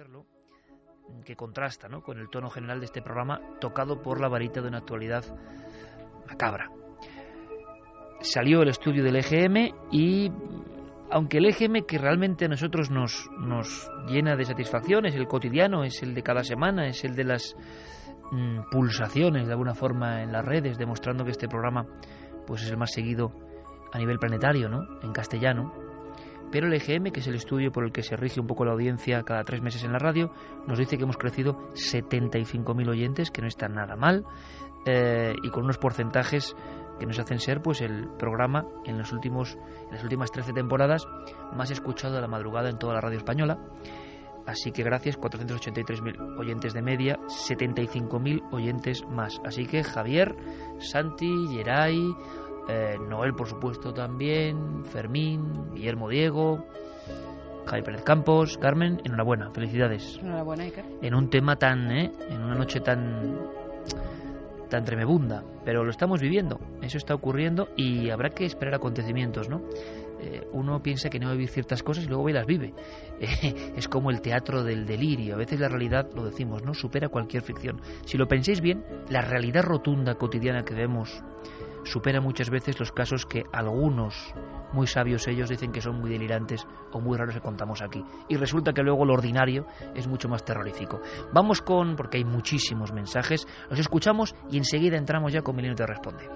hacerlo, que contrasta ¿no? con el tono general de este programa tocado por la varita de una actualidad macabra. Salió el estudio del EGM y aunque el EGM que realmente a nosotros nos, nos llena de satisfacción es el cotidiano, es el de cada semana, es el de las mm, pulsaciones de alguna forma en las redes, demostrando que este programa pues es el más seguido a nivel planetario, ¿no? En castellano. Pero el EGM, que es el estudio por el que se rige un poco la audiencia cada tres meses en la radio, nos dice que hemos crecido 75.000 oyentes, que no está nada mal, eh, y con unos porcentajes que nos hacen ser pues el programa en los últimos en las últimas 13 temporadas más escuchado de la madrugada en toda la radio española. Así que gracias, 483.000 oyentes de media, 75.000 oyentes más. Así que Javier, Santi, Geray, eh, Noel por supuesto también, Fermín, Guillermo Diego, Javi Pérez Campos, Carmen, enhorabuena, felicidades. Enhorabuena, Iker. En un tema tan, ¿eh? en una noche tan tan tremebunda, pero lo estamos viviendo, eso está ocurriendo y habrá que esperar acontecimientos, ¿no? Eh, uno piensa que no va a vivir ciertas cosas y luego ve y las vive. Eh, es como el teatro del delirio, a veces la realidad, lo decimos, ¿no? Supera cualquier ficción. Si lo pensáis bien, la realidad rotunda cotidiana que vemos supera muchas veces los casos que algunos, muy sabios ellos, dicen que son muy delirantes o muy raros que contamos aquí. Y resulta que luego lo ordinario es mucho más terrorífico. Vamos con, porque hay muchísimos mensajes, los escuchamos y enseguida entramos ya con Milenio te responde.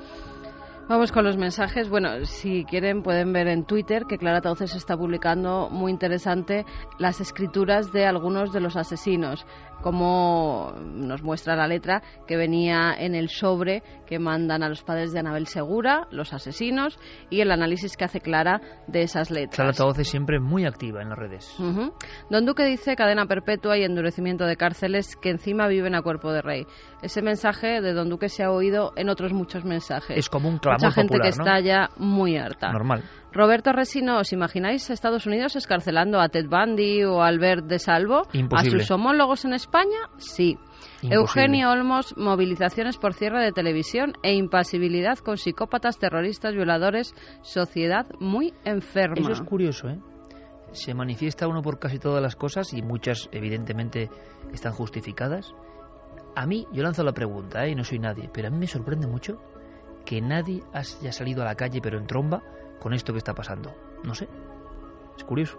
Vamos con los mensajes. Bueno, si quieren pueden ver en Twitter que Clara Tauces está publicando muy interesante las escrituras de algunos de los asesinos, como nos muestra la letra que venía en el sobre que mandan a los padres de Anabel Segura, los asesinos, y el análisis que hace Clara de esas letras. Clara Tauces siempre muy activa en las redes. Don Duque dice cadena perpetua y endurecimiento de cárceles que encima viven a cuerpo de rey. Ese mensaje de Don Duque se ha oído en otros muchos mensajes. Es como un clamor Mucha gente popular, que ¿no? está ya muy harta. Normal. Roberto Resino, ¿os imagináis Estados Unidos escarcelando a Ted Bundy o a Albert de Salvo? Imposible. ¿A sus homólogos en España? Sí. Imposible. Eugenio Olmos, movilizaciones por cierre de televisión e impasibilidad con psicópatas, terroristas, violadores, sociedad muy enferma. Eso es curioso, ¿eh? Se manifiesta uno por casi todas las cosas y muchas evidentemente están justificadas. A mí, yo lanzo la pregunta, ¿eh? y no soy nadie, pero a mí me sorprende mucho que nadie haya salido a la calle pero en tromba con esto que está pasando. No sé. Es curioso.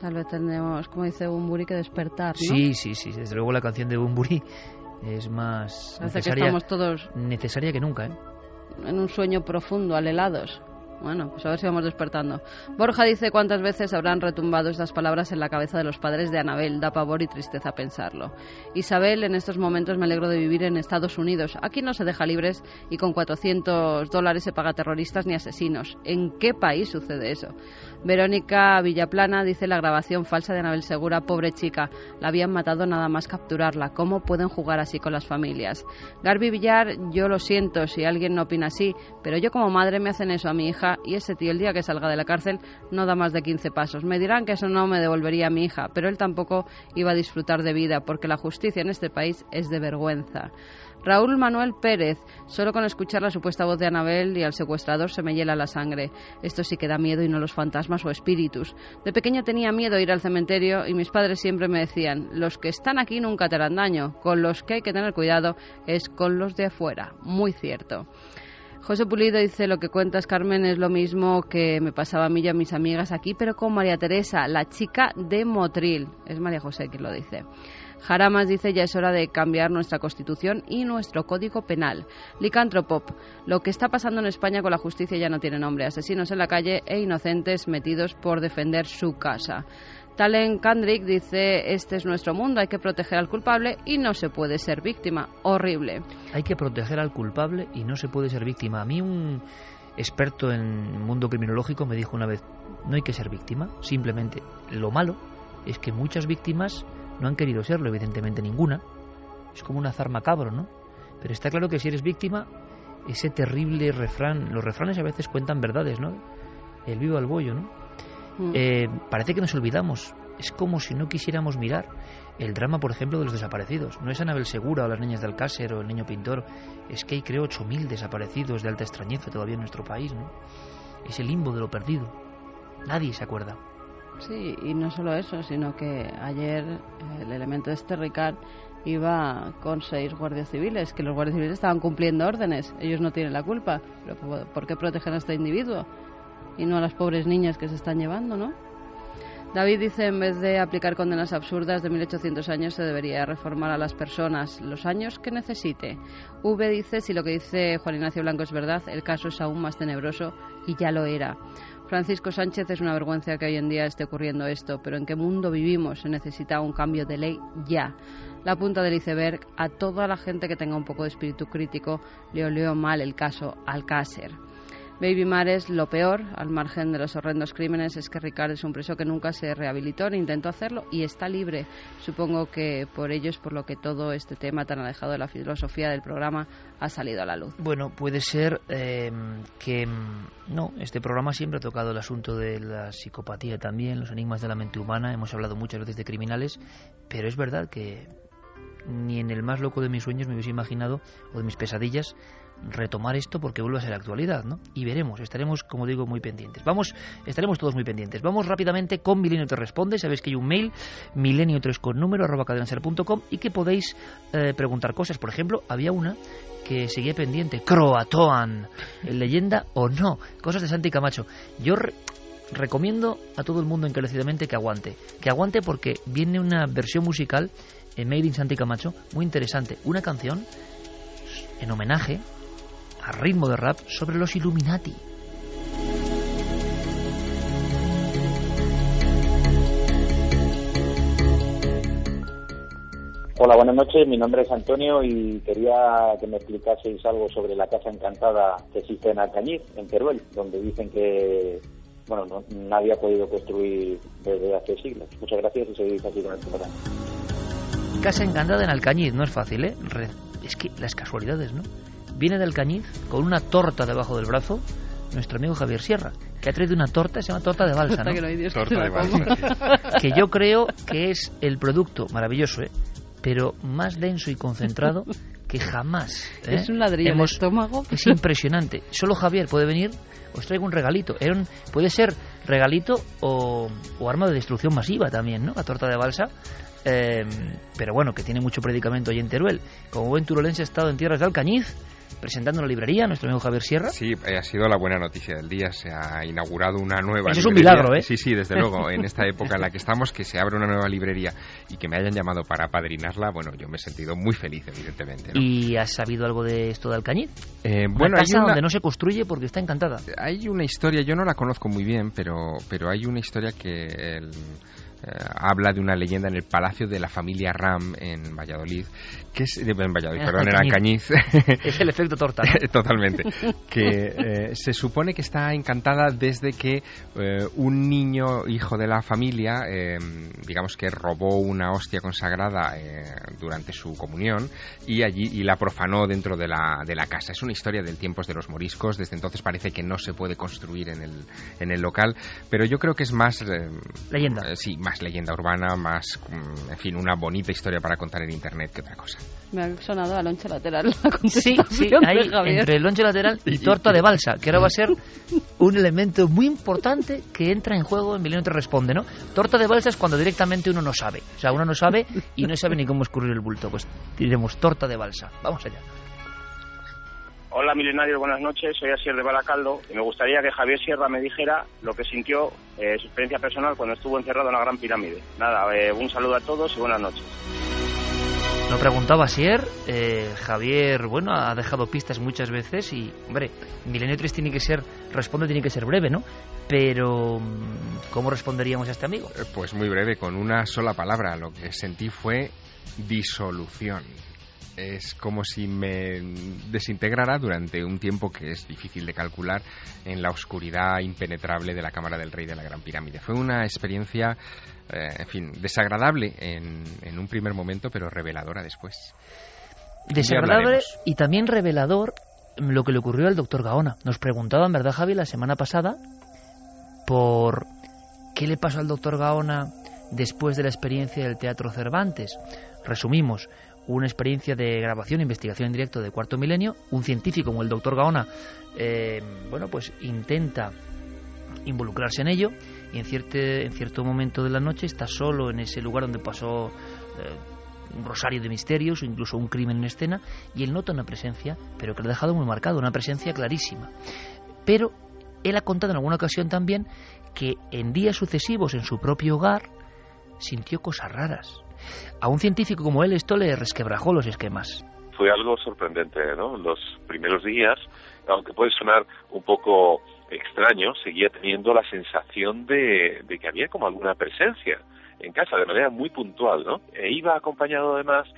Tal vez tendremos, como dice Bumburi, que despertar, ¿no? Sí, sí, sí. Desde luego la canción de Bumburi es más Parece que necesaria, estamos todos necesaria que nunca, ¿eh? en un sueño profundo, alelados. Bueno, pues a ver si vamos despertando. Borja dice cuántas veces habrán retumbado estas palabras en la cabeza de los padres de Anabel. Da pavor y tristeza pensarlo. Isabel, en estos momentos me alegro de vivir en Estados Unidos. Aquí no se deja libres y con 400 dólares se paga terroristas ni asesinos. ¿En qué país sucede eso? Verónica Villaplana dice la grabación falsa de Anabel Segura, pobre chica, la habían matado nada más capturarla. ¿Cómo pueden jugar así con las familias? Garby Villar, yo lo siento si alguien no opina así, pero yo como madre me hacen eso a mi hija y ese tío el día que salga de la cárcel no da más de 15 pasos. Me dirán que eso no me devolvería a mi hija, pero él tampoco iba a disfrutar de vida porque la justicia en este país es de vergüenza. Raúl Manuel Pérez, solo con escuchar la supuesta voz de Anabel y al secuestrador se me hiela la sangre. Esto sí que da miedo y no los fantasmas o espíritus. De pequeña tenía miedo a ir al cementerio y mis padres siempre me decían, los que están aquí nunca te harán daño, con los que hay que tener cuidado es con los de afuera. Muy cierto. José Pulido dice lo que cuentas Carmen es lo mismo que me pasaba a mí y a mis amigas aquí, pero con María Teresa, la chica de Motril. Es María José quien lo dice. Jaramas dice ya es hora de cambiar nuestra constitución y nuestro código penal. Licantropop, lo que está pasando en España con la justicia ya no tiene nombre. Asesinos en la calle e inocentes metidos por defender su casa. Talen Kandrik dice, este es nuestro mundo, hay que proteger al culpable y no se puede ser víctima. Horrible. Hay que proteger al culpable y no se puede ser víctima. A mí un experto en mundo criminológico me dijo una vez, no hay que ser víctima, simplemente lo malo es que muchas víctimas no han querido serlo, evidentemente ninguna. Es como un azar macabro, ¿no? Pero está claro que si eres víctima, ese terrible refrán, los refranes a veces cuentan verdades, ¿no? El vivo al bollo, ¿no? Mm. Eh, parece que nos olvidamos. Es como si no quisiéramos mirar el drama, por ejemplo, de los desaparecidos. No es Anabel Segura o las niñas de Alcácer o el niño pintor. Es que hay, creo, 8.000 desaparecidos de alta extrañeza todavía en nuestro país, ¿no? Es el limbo de lo perdido. Nadie se acuerda. Sí, y no solo eso, sino que ayer el elemento de este Ricard iba con seis guardias civiles, que los guardias civiles estaban cumpliendo órdenes, ellos no tienen la culpa, pero ¿por qué protegen a este individuo? Y no a las pobres niñas que se están llevando, ¿no? David dice, en vez de aplicar condenas absurdas de 1800 años, se debería reformar a las personas los años que necesite. V dice, si lo que dice Juan Ignacio Blanco es verdad, el caso es aún más tenebroso y ya lo era. Francisco Sánchez es una vergüenza que hoy en día esté ocurriendo esto, pero ¿en qué mundo vivimos? Se necesita un cambio de ley ya. La punta del iceberg, a toda la gente que tenga un poco de espíritu crítico, le olió mal el caso Alcácer. Baby Mares, lo peor, al margen de los horrendos crímenes, es que Ricard es un preso que nunca se rehabilitó ni intentó hacerlo y está libre. Supongo que por ello es por lo que todo este tema tan alejado de la filosofía del programa ha salido a la luz. Bueno, puede ser eh, que no, este programa siempre ha tocado el asunto de la psicopatía también, los enigmas de la mente humana. Hemos hablado muchas veces de criminales, pero es verdad que ni en el más loco de mis sueños me hubiese imaginado, o de mis pesadillas, retomar esto porque vuelve a ser actualidad, ¿no? Y veremos, estaremos, como digo, muy pendientes. Vamos, estaremos todos muy pendientes. Vamos rápidamente con Milenio te responde. Sabéis que hay un mail, milenio3 con número, arroba y que podéis eh, preguntar cosas. Por ejemplo, había una que seguía pendiente, Croatoan, leyenda o no, cosas de Santi Camacho. Yo recomiendo a todo el mundo encarecidamente que aguante, que aguante porque viene una versión musical en Made in Santi Camacho muy interesante, una canción en homenaje a ritmo de rap sobre los Illuminati. Hola, buenas noches. Mi nombre es Antonio y quería que me explicaseis algo sobre la casa encantada que existe en Alcañiz, en Teruel, donde dicen que bueno, nadie ha podido construir desde hace siglos. Muchas gracias y seguís aquí con el programa. Casa encantada en Alcañiz, no es fácil, ¿eh? Es que las casualidades, ¿no? Viene del Cañiz con una torta debajo del brazo nuestro amigo Javier Sierra, que ha traído una torta, se llama torta de balsa, ¿no? torta de balsa. que yo creo que es el producto maravilloso, ¿eh? pero más denso y concentrado que jamás. ¿eh? Es un ladrillo Hemos, estómago. Es impresionante. Solo Javier puede venir, os traigo un regalito. puede ser regalito o, o, arma de destrucción masiva también, ¿no? La torta de balsa. Eh, pero bueno, que tiene mucho predicamento allí en Teruel. Como buen turolense ha estado en tierras de Alcañiz, presentando la librería, nuestro amigo Javier Sierra. Sí, eh, ha sido la buena noticia del día. Se ha inaugurado una nueva Eso es un milagro, ¿eh? Sí, sí, desde luego. En esta época en la que estamos, que se abre una nueva librería y que me hayan llamado para padrinarla, bueno, yo me he sentido muy feliz, evidentemente. ¿Y has sabido algo de esto de Alcañiz? Eh, bueno, hay una... donde no se construye porque está encantada. Hay una historia, yo no la conozco muy bien, pero, pero hay una historia que... El eh, habla de una leyenda en el palacio de la familia Ram en Valladolid, que es en Valladolid, perdón, en Alcañiz. Es el efecto torta. Totalmente. Que eh, se supone que está encantada desde que eh, un niño hijo de la familia, digamos que robó una hostia consagrada durante su comunión y allí y la profanó dentro de la, de la casa. Es una historia del tiempos de los moriscos. Desde entonces parece que no se puede construir en el, en el local, pero yo creo que es más leyenda. sí, más leyenda urbana, más, mm, en fin, una bonita historia para contar en internet que otra cosa. Me ha sonado a lonche lateral Sí, sí, ahí, entre el lonche lateral y torta de balsa, que ahora va a ser un elemento muy importante que entra en juego en Milenio te responde, ¿no? Torta de balsa es cuando directamente uno no sabe, o sea, uno no sabe y no sabe ni cómo escurrir el bulto, pues diremos torta de balsa. Vamos allá. Hola milenario, buenas noches. Soy Asier de Balacaldo y me gustaría que Javier Sierra me dijera lo que sintió, eh, su experiencia personal cuando estuvo encerrado en la Gran Pirámide. Nada, eh, un saludo a todos y buenas noches. Lo preguntaba Asier, eh, Javier, bueno, ha dejado pistas muchas veces y, hombre, Milenio 3 tiene que ser, responde, tiene que ser breve, ¿no? Pero, ¿cómo responderíamos a este amigo? Pues muy breve, con una sola palabra. Lo que sentí fue disolución es como si me desintegrara durante un tiempo que es difícil de calcular en la oscuridad impenetrable de la Cámara del Rey de la Gran Pirámide. Fue una experiencia, eh, en fin, desagradable en, en, un primer momento, pero reveladora después. Desagradable y también revelador lo que le ocurrió al doctor Gaona. Nos preguntaban, ¿verdad, Javi, la semana pasada por qué le pasó al doctor Gaona después de la experiencia del Teatro Cervantes? Resumimos, una experiencia de grabación e investigación en directo de cuarto milenio. Un científico como el doctor Gaona, eh, bueno, pues intenta involucrarse en ello y en, en cierto momento de la noche está solo en ese lugar donde pasó un rosario de misterios o incluso un crimen en escena y él nota una presencia, pero que lo ha dejado muy marcado, una presencia clarísima. Pero él ha contado en alguna ocasión también que en días sucesivos en su propio hogar sintió cosas raras. A un científico como él esto le resquebrajó los esquemas. Fue algo sorprendente, ¿no? Los primeros días, aunque puede sonar un poco extraño, seguía teniendo la sensación de, que había como alguna presencia en casa de manera muy puntual, ¿no? E iba acompañado además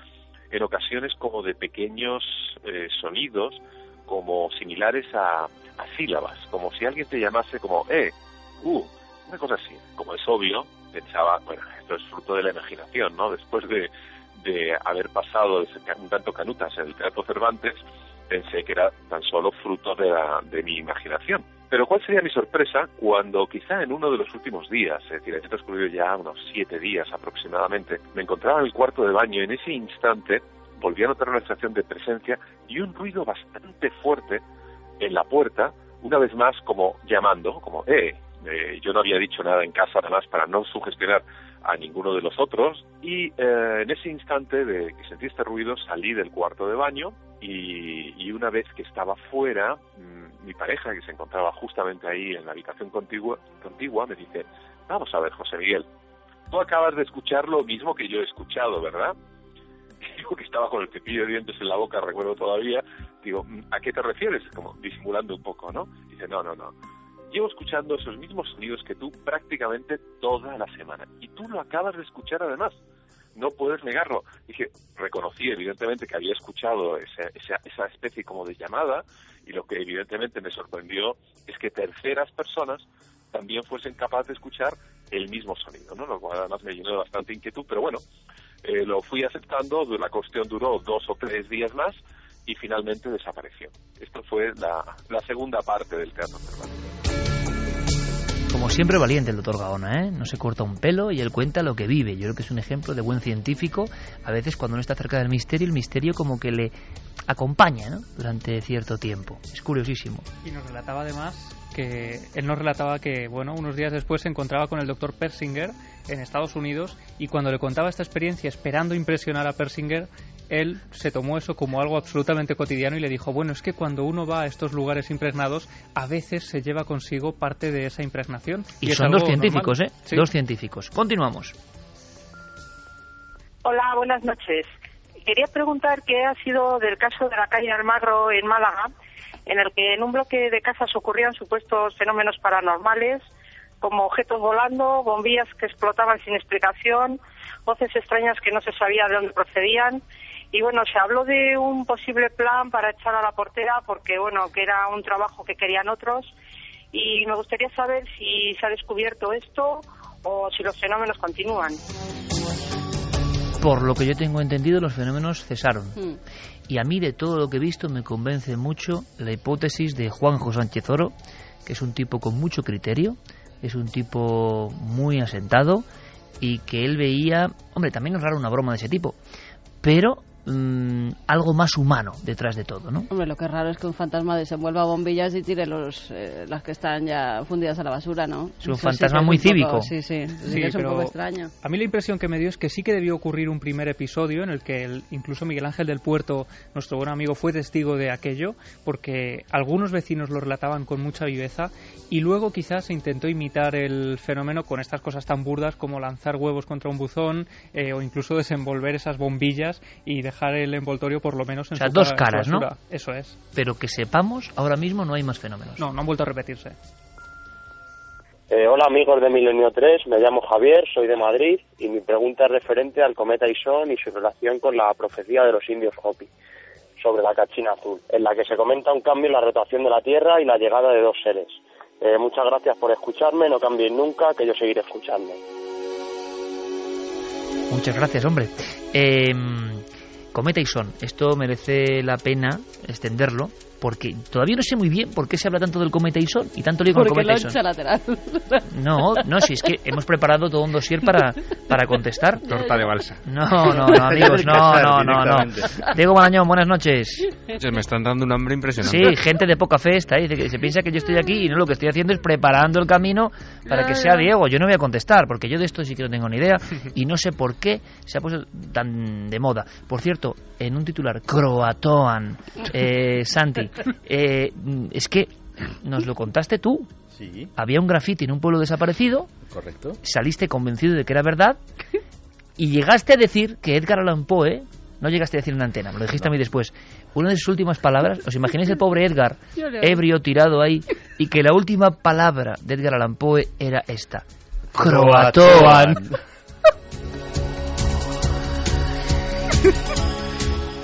en ocasiones como de pequeños eh, sonidos como similares a, sílabas, como si alguien te llamase como eh, uh, una cosa así. Como es obvio, pensaba, bueno, esto es fruto de la imaginación, ¿no? Después de, de haber pasado un tanto canutas en el Teatro Cervantes, pensé que era tan solo fruto de, de mi imaginación. Pero ¿cuál sería mi sorpresa cuando quizá en uno de los últimos días, es decir, he transcurrido ya unos siete días aproximadamente, me encontraba en el cuarto de baño, en ese instante volví a notar una sensación de presencia y un ruido bastante fuerte en la puerta, una vez más como llamando, como, eh, eh yo no había dicho nada en casa además para no sugestionar a ninguno de los otros y eh, en ese instante de que sentí este ruido salí del cuarto de baño y, y una vez que estaba fuera mm, mi pareja, que se encontraba justamente ahí en la habitación contigua, contigua, me dice, vamos a ver, José Miguel, tú acabas de escuchar lo mismo que yo he escuchado, ¿verdad? digo que estaba con el cepillo de dientes en la boca, recuerdo todavía. Digo, ¿a qué te refieres? Como disimulando un poco, ¿no? Dice, no, no, no. Llevo escuchando esos mismos sonidos que tú prácticamente toda la semana. Y tú lo acabas de escuchar además no puedes negarlo. Dije, reconocí evidentemente que había escuchado esa, esa, especie como de llamada y lo que evidentemente me sorprendió es que terceras personas también fuesen capaces de escuchar el mismo sonido, ¿no? Lo cual además me llenó de bastante inquietud, pero bueno, eh, lo fui aceptando, la cuestión duró dos o tres días más y finalmente desapareció. Esto fue la, la segunda parte del teatro como siempre, valiente el doctor Gaona, ¿eh? No se corta un pelo y él cuenta lo que vive. Yo creo que es un ejemplo de buen científico. A veces cuando uno está cerca del misterio, el misterio como que le acompaña. Durante cierto tiempo. Es curiosísimo. Y nos relataba además que él nos relataba que, bueno, unos días después se encontraba con el doctor Persinger en Estados Unidos y cuando le contaba esta experiencia esperando impresionar a Persinger, él se tomó eso como algo absolutamente cotidiano y le dijo, bueno, es que cuando uno va a estos lugares impregnados, a veces se lleva consigo parte de esa impregnación. Y, son dos científicos, ¿eh? Dos científicos. Continuamos. Hola, buenas noches. Quería preguntar qué ha sido del caso de la calle Almagro en Málaga, en el que en un bloque de casas ocurrían supuestos fenómenos paranormales, como objetos volando, bombillas que explotaban sin explicación, voces extrañas que no se sabía de dónde procedían y bueno, se habló de un posible plan para echar a la portera porque, bueno, que era un trabajo que querían otros y me gustaría saber si se ha descubierto esto o si los fenómenos continúan. Por lo que yo tengo entendido, los fenómenos cesaron. Hmm. Y a mí, de todo lo que he visto, me convence mucho la hipótesis de Juanjo Sánchez Oro, que es un tipo con mucho criterio, es un tipo muy asentado y que él veía, hombre, también es raro una broma de ese tipo, pero Mm, algo más humano detrás de todo, ¿no? Hombre, lo que es raro es que un fantasma desenvuelva bombillas y tire los, eh, las que están ya fundidas a la basura, ¿no? Es un fantasma muy cívico. sí, sí, sí, es un poco extraño. A mí la impresión que me dio es que sí que debió ocurrir un primer episodio en el que incluso Miguel Ángel del Puerto, nuestro buen amigo, fue testigo de aquello, porque algunos vecinos lo relataban con mucha viveza y luego quizás se intentó imitar el fenómeno con estas cosas tan burdas como lanzar huevos contra un buzón eh, o incluso desenvolver esas bombillas y dejar el envoltorio por lo menos en o sea, dos caras, ¿no? Eso es. Pero que sepamos, ahora mismo no hay más fenómenos. No, no han vuelto a repetirse. Eh, hola amigos de Milenio 3, me llamo Javier, soy de Madrid y mi pregunta es referente al cometa Ison y su relación con la profecía de los indios Hopi sobre la cachina azul, en la que se comenta un cambio en la rotación de la Tierra y la llegada de dos seres. Eh, muchas gracias por escucharme, no cambien nunca, que yo seguiré escuchando. Muchas gracias, hombre. Eh, Cometa y Son, esto merece la pena extenderlo porque todavía no sé muy bien por qué se habla tanto del cometa Ison y tanto lío con el Porque cometa Ison. lateral. No, no, si es que hemos preparado todo un dossier para, para contestar. Torta de balsa. No, no, no, amigos, no, no, no, no. Diego Marañón, buenas noches. Me están dando un hambre impresionante. Sí, gente de poca fe está ahí, dice que se piensa que yo estoy aquí y no lo que estoy haciendo es preparando el camino para que sea Diego. Yo no voy a contestar porque yo de esto sí que no tengo ni idea y no sé por qué se ha puesto tan de moda. Por cierto, en un titular, Croatoan, eh, Santi, eh, es que nos lo contaste tú. Sí, Había un graffiti en un pueblo desaparecido, correcto. saliste convencido de que era verdad y llegaste a decir que Edgar Allan Poe, no llegaste a decir en una antena, me lo dijiste a mí después, una de sus últimas palabras, ¿os imagináis el pobre Edgar, ebrio, tirado ahí, y que la última palabra de Edgar Allan Poe era esta? Croatoan.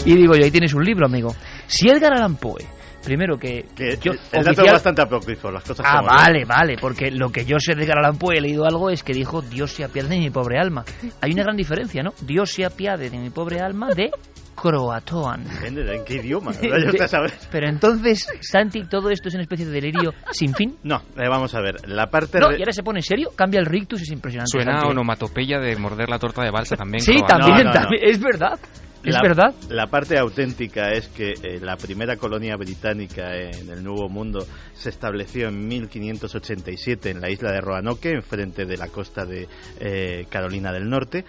Y digo yo, ahí tienes un libro, amigo. Si Edgar Allan Poe, primero que... Que yo, el dato oficial- es bastante apócrifo, las cosas Ah, como vale, vale, porque lo que yo sé de Edgar Poe, he leído algo, es que dijo, Dios se apiade de mi pobre alma. Hay una gran diferencia, ¿no? Dios se apiade de mi pobre alma de Croatoan. Depende de en qué idioma. Pero entonces, Santi, todo esto es una especie de delirio sin fin. No, eh, vamos a ver. La parte No, re- y ahora se pone en serio, cambia el rictus, es impresionante. Suena a onomatopeya de morder la torta de balsa también. Sí, croata. también, No, no, no. también, es verdad. Es la, verdad. La parte auténtica es que eh, la primera colonia británica en el Nuevo Mundo se estableció en 1587 en la isla de Roanoke, enfrente de la costa de eh, Carolina del Norte.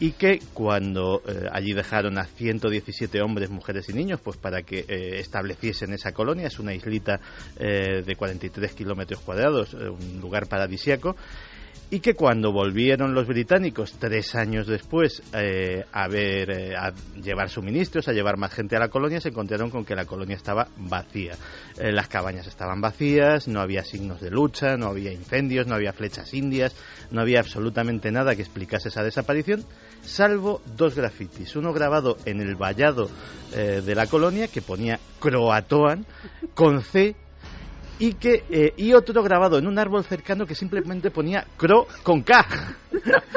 Y que cuando eh, allí dejaron a 117 hombres, mujeres y niños, pues para que eh, estableciesen esa colonia, es una islita eh, de 43 kilómetros cuadrados, un lugar paradisiaco, y que cuando volvieron los británicos tres años después eh, a ver eh, a llevar suministros a llevar más gente a la colonia se encontraron con que la colonia estaba vacía. Eh, las cabañas estaban vacías no había signos de lucha no había incendios no había flechas indias no había absolutamente nada que explicase esa desaparición salvo dos grafitis. Uno grabado en el vallado eh, de la colonia que ponía Croatoan con C y que eh, y otro grabado en un árbol cercano que simplemente ponía cro con K.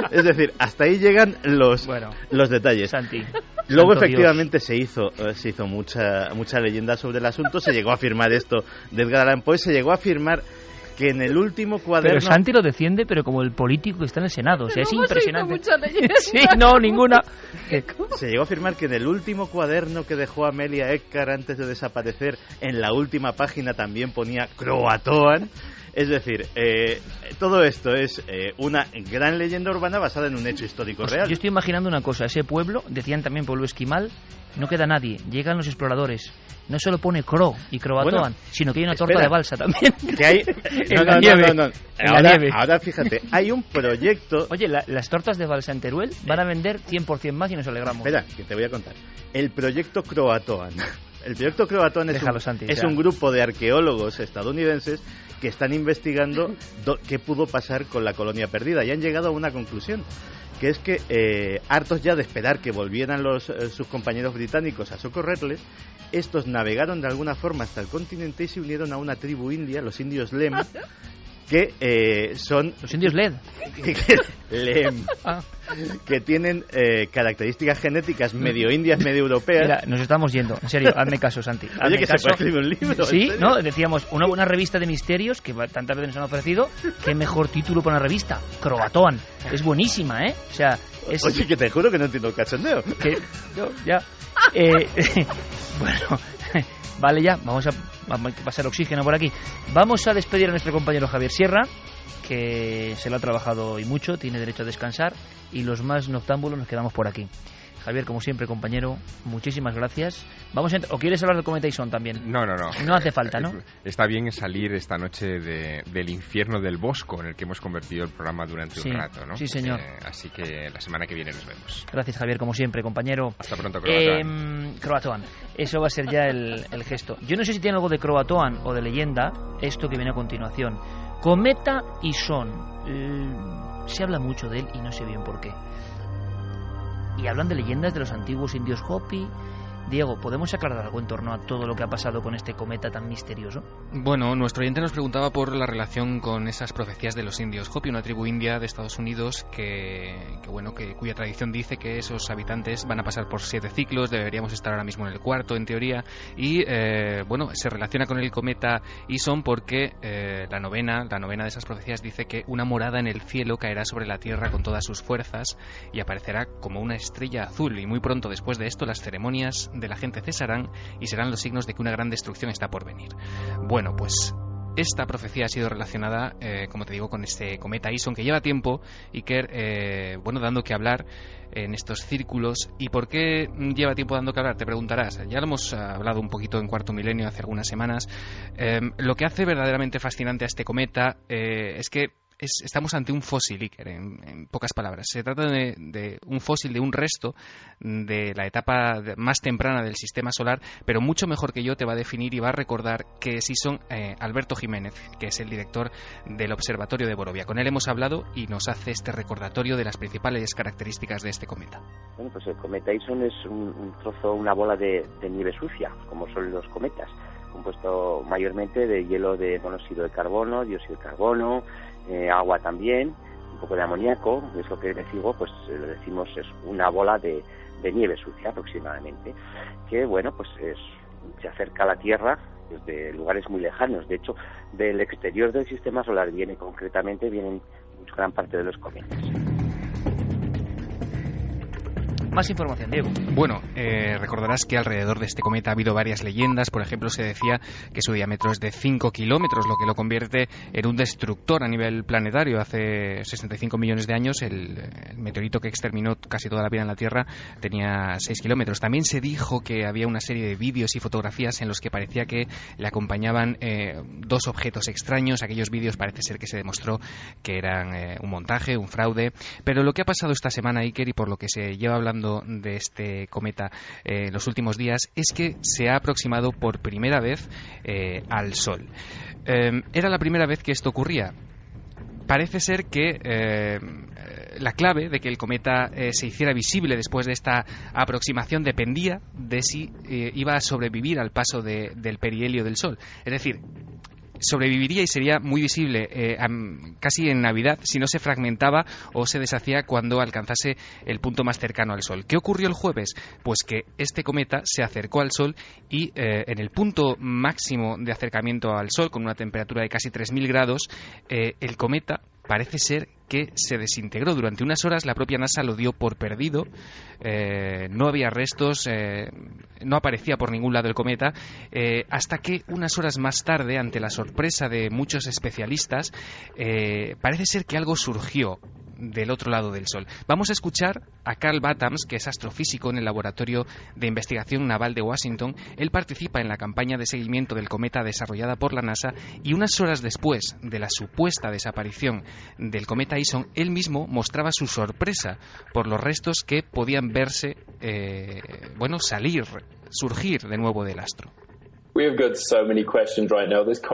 es decir, hasta ahí llegan los Bueno, los detalles. Santi. Luego santo efectivamente se hizo eh, se hizo mucha mucha leyenda sobre el asunto, se llegó a firmar esto de Edgar Allan Poe, se llegó a afirmar que en el último cuaderno Pero Santi lo defiende, pero como el político que está en el Senado. O sea, es impresionante. Sí, no, ninguna. Se llegó a afirmar que en el último cuaderno que dejó Amelia Eckart antes de desaparecer, en la última página también ponía Croatoan. Es decir, eh, todo esto es eh, una gran leyenda urbana basada en un hecho histórico Pues real. Yo estoy imaginando una cosa, ese pueblo, decían también pueblo esquimal, no queda nadie, llegan los exploradores. No solo pone Cro y Croatoan, Bueno, sino que hay una torta espera. de balsa también. Que hay... No, nieve. no, Ahora, fíjate, hay un proyecto... Oye, la- las tortas de balsa en Teruel van a vender 100% más y nos alegramos. Espera, que te voy a contar. El proyecto Croatoan. El proyecto Croatoan es, Déjalo, un, Santi, es un grupo de arqueólogos estadounidenses que están investigando do- qué pudo pasar con la colonia perdida y han llegado a una conclusión que es que eh, hartos ya de esperar que volvieran los, eh, sus compañeros británicos a socorrerles, estos navegaron de alguna forma hasta el continente y se unieron a una tribu india, los indios Lem, que eh, son Los indios LED. Lem, Ah. que tienen eh, características genéticas medio indias, medio europeas. Mira, nos estamos yendo. En serio, hazme caso, Santi. Oye, hazme que se caso. puede escribir un libro. ¿en Sí? ¿no? Decíamos, una buena revista de misterios que tantas veces nos han ofrecido. Qué mejor título para una revista. Croatoan. Es buenísima, ¿eh? O sea, es... Oye, que te juro que no entiendo el cachondeo. que yo ya Eh, bueno vale ya vamos a vamos a pasar oxígeno por aquí. Vamos a despedir a nuestro compañero Javier Sierra que se lo ha trabajado hoy mucho tiene derecho a descansar y los más noctámbulos nos quedamos por aquí Javier como siempre compañero muchísimas gracias vamos a o quieres hablar de Cometa Ison también No, no, no. no hace falta no Está bien salir esta noche de- del infierno del Bosco en el que hemos convertido el programa durante Sí, un rato, ¿no? sí, señor. Eh, así que la semana que viene nos vemos. gracias Javier como siempre compañero Hasta pronto, Croatoan. Em, Croatoan. Eso va a ser ya el, el gesto. Yo no sé si tiene algo de Croatoan o de leyenda, esto que viene a continuación. Cometa y Son. Eh, se habla mucho de él y no sé bien por qué. Y hablan de leyendas de los antiguos indios Hopi Diego, ¿podemos aclarar algo en torno a todo lo que ha pasado con este cometa tan misterioso? Bueno, nuestro oyente nos preguntaba por la relación con esas profecías de los indios Hopi, una tribu india de Estados Unidos que, bueno, que cuya tradición dice que esos habitantes van a pasar por siete ciclos, deberíamos estar ahora mismo en el cuarto, en teoría, y eh, bueno, se relaciona con el cometa Ison porque eh, la novena, la novena de esas profecías dice que una morada en el cielo caerá sobre la tierra con todas sus fuerzas y aparecerá como una estrella azul y muy pronto después de esto las ceremonias de la gente cesarán y serán los signos de que una gran destrucción está por venir. Bueno, pues esta profecía ha sido relacionada, eh, como te digo, con este cometa Ison que lleva tiempo y que, eh, bueno, dando que hablar en estos círculos. ¿Y por qué lleva tiempo dando que hablar? Te preguntarás. Ya lo hemos hablado un poquito en Cuarto Milenio hace algunas semanas. Eh, lo que hace verdaderamente fascinante a este cometa es que estamos ante un fósil, en, pocas palabras. Se trata de, un fósil, de un resto de la etapa más temprana del sistema solar, pero mucho mejor que yo te va a definir y va a recordar que sí son eh, Alberto Jiménez, que es el director del Observatorio de Borovia. Con él hemos hablado y nos hace este recordatorio de las principales características de este cometa. Bueno, pues el cometa Ison es un, trozo, una bola de, de nieve sucia, como son los cometas compuesto mayormente de hielo de monóxido de carbono, dióxido de carbono, eh, agua también, un poco de amoníaco, es lo que decimos, pues eh, lo decimos es una bola de, nieve sucia aproximadamente, que bueno, pues es, se acerca a la Tierra desde lugares muy lejanos. De hecho, del exterior del sistema solar viene concretamente, vienen gran parte de los cometas. Más información, Diego. Bueno, eh, recordarás que alrededor de este cometa ha habido varias leyendas. Por ejemplo, se decía que su diámetro es de 5 kilómetros, lo que lo convierte en un destructor a nivel planetario. Hace 65 millones de años, el, meteorito que exterminó casi toda la vida en la Tierra tenía 6 kilómetros. También se dijo que había una serie de vídeos y fotografías en los que parecía que le acompañaban eh, dos objetos extraños. Aquellos vídeos parece ser que se demostró que eran eh, un montaje, un fraude. Pero lo que ha pasado esta semana, Iker, y por lo que se lleva hablando de este cometa en eh, los últimos días es que se ha aproximado por primera vez eh, al Sol. Em, era la primera vez que esto ocurría. Parece ser que eh, la clave de que el cometa se hiciera visible después de esta aproximación dependía de si iba a sobrevivir al paso del perihelio del Sol. Es decir, sobreviviría y sería muy visible eh, casi en Navidad si no se fragmentaba o se deshacía cuando alcanzase el punto más cercano al Sol. ¿Qué ocurrió el jueves? Pues que este cometa se acercó al Sol y eh, en el punto máximo de acercamiento al Sol, con una temperatura de casi 3.000 grados, eh, el cometa parece ser que se desintegró. Durante unas horas la propia NASA lo dio por perdido, eh, no había restos, eh, no aparecía por ningún lado el cometa, eh, hasta que unas horas más tarde, ante la sorpresa de muchos especialistas, parece ser que algo surgió del otro lado del Sol. Vamos a escuchar a Carl Battams, que es astrofísico en el Laboratorio de Investigación Naval de Washington. Él participa en la campaña de seguimiento del cometa desarrollada por la NASA y unas horas después de la supuesta desaparición del cometa Ison, él mismo mostraba su sorpresa por los restos que podían verse, eh, bueno, salir, surgir de nuevo del astro.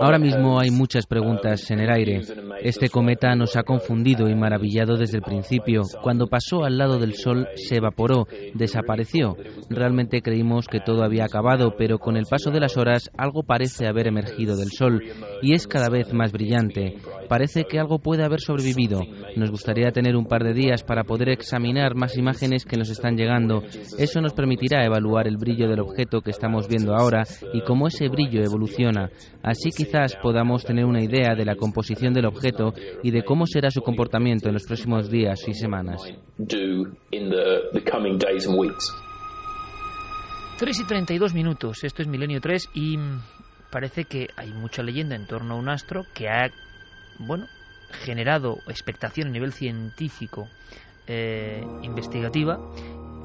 Ahora mismo hay muchas preguntas en el aire. Este cometa nos ha confundido y maravillado desde el principio. Cuando pasó al lado del Sol se evaporó, desapareció. Realmente creímos que todo había acabado, pero con el paso de las horas algo parece haber emergido del Sol y es cada vez más brillante. Parece que algo puede haber sobrevivido. Nos gustaría tener un par de días para poder examinar más imágenes que nos están llegando. Eso nos permitirá evaluar el brillo del objeto que estamos viendo ahora y cómo ese brillo evoluciona. Así quizás podamos tener una idea de la composición del objeto y de cómo será su comportamiento en los próximos días y semanas. 3 y 32 minutos, esto es Milenio 3 y parece que hay mucha leyenda en torno a un astro que ha, bueno, generado expectación a nivel científico eh, investigativa,